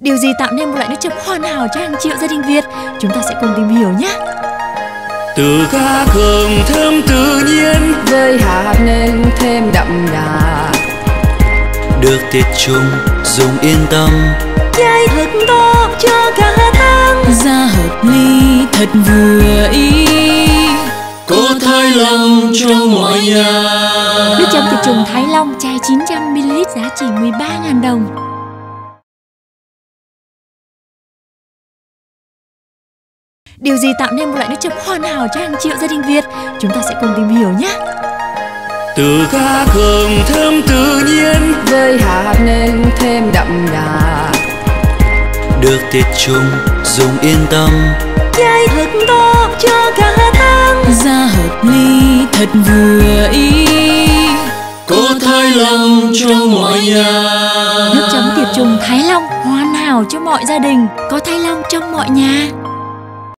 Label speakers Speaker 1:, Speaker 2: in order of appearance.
Speaker 1: Điều gì tạo nên một loại nước chấm hoàn hảo cho hàng triệu gia đình Việt? Chúng ta sẽ cùng tìm hiểu nhé.
Speaker 2: Từ cá cường thơm tự nhiên.
Speaker 3: Với hạt nêm thêm đậm đà.
Speaker 2: Được tiết chung dùng yên tâm.
Speaker 1: Chai thật to cho cả tháng.
Speaker 3: Ra hợp ly thật vừa ý.
Speaker 2: Có Thái Long trong mọi nhà.
Speaker 1: Nước chấm tiệt trùng Thái Long chai 900ml giá chỉ 13.000 đồng Điều gì tạo nên một loại nước chấm hoàn hảo cho hàng triệu gia đình Việt? Chúng ta sẽ cùng tìm hiểu nhé!
Speaker 2: Từ cá cường thơm tự nhiên.
Speaker 3: Với hạt nêm thêm đậm đà.
Speaker 2: Được tiết chung dùng yên tâm.
Speaker 1: Chai thật to cho cả tháng.
Speaker 3: Ra hợp ly thật vừa ý.
Speaker 2: Có thái long trong mọi nhà.
Speaker 1: Nước chấm tiệt trùng thái long hoàn hảo cho mọi gia đình. Có thái long trong mọi nhà